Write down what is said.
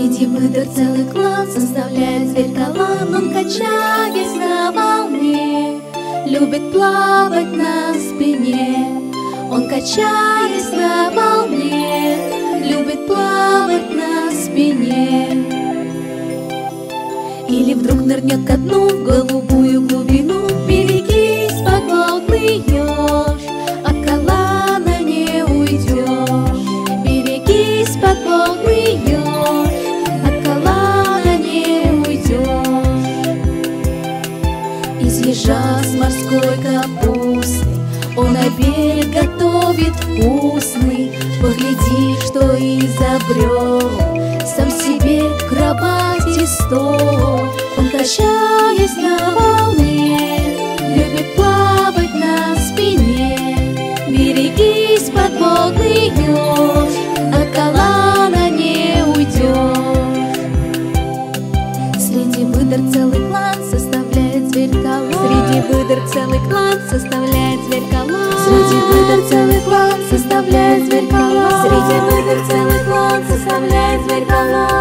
выдр целый клан составляет зверьколан Он качаясь на волне, любит плавать на спине. Он качаясь на волне, любит плавать на спине. Или вдруг нырнет ко дну в голубую глубину Из ежа с морской капустой Он обед готовит вкусный Погляди, что изобрел. Сам себе кровати стол. Он, качаясь на волне Любит плавать на спине. Берегись, подводный еж От калана не уйдешь Среди выдр целый клан составляет зверь колонн. Среди выдр целый клан составляет зверь колонн. Среди выдр целый клан составляет зверь колонн. Среди выдр целый клан составляет зверь колонн